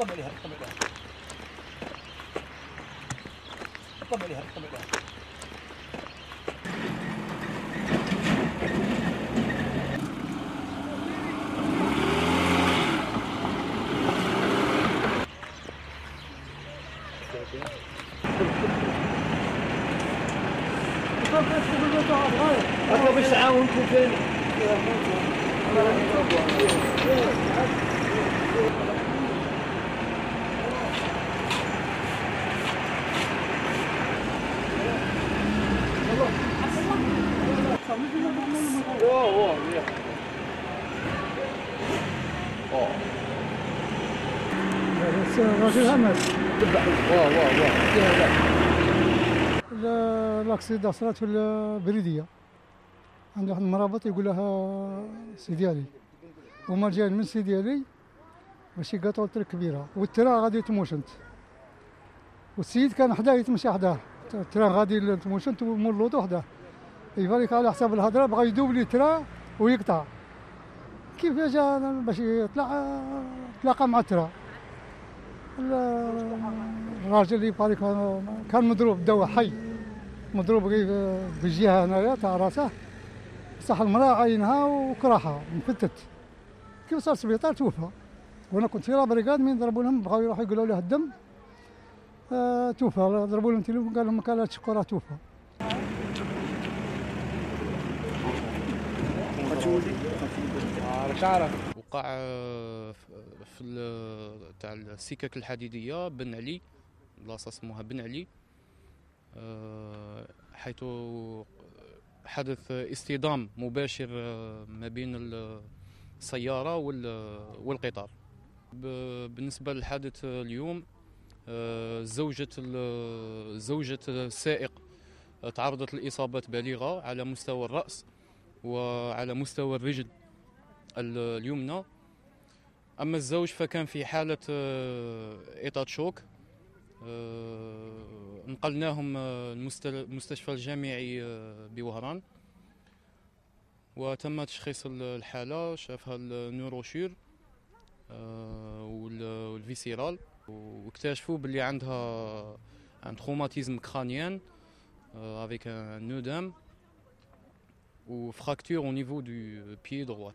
طم عليها طم عليها طم عليها طم عليها هكا باش تعاونكم فين؟ واه الاكسيدا صرات في البريديه عند واحد المرابط يقول لها سيدي علي هما جايين من سيدي علي باش يقاطعوا الترك كبيره والترا غادي يتموشنت والسيد كان حداه يتمشى حداه الترا غادي يتموشنت ومول اللوطو حداه يبارك على حساب الهضرة بغى يدوب لي ترا ويقطع. كيف جا باش يطلع تلاقى مع الترا الراجل اللي يبارك كان مضروب دواء حي. مضروب بالجهة هنايا تاع راسه. صح المرأة عينها وكرهها مفتت. كيف صار سبيطار توفى. وأنا كنت في بريكاد من ضربوا لهم؟ بغاو يروحوا يقولوا له الدم. آه توفى. ضربوا لهم تليفون قال لهم كان تشكو راه توفى. وقع آه، في تاع السكك الحديدية بن علي بلاصه اسمها بن علي. آه، حيث حدث اصطدام مباشر آه، ما بين السيارة وال- والقطار. بالنسبة للحادث اليوم زوجة زوجة السائق تعرضت لإصابات بالغة على مستوى الرأس. وعلى مستوى الرجل ال- اليمنى. أما الزوج فكان في حالة آه، إيطاد شوك. آه، نقلناهم آه، المست- المستشفى الجامعي بوهران. وتم تشخيص ال- الحالة شافها النيوروشير وال- والفيسيرال. واكتشفوا باللي عندها euh, avec un nœud d'âme. Ou fracture au niveau du pied droit.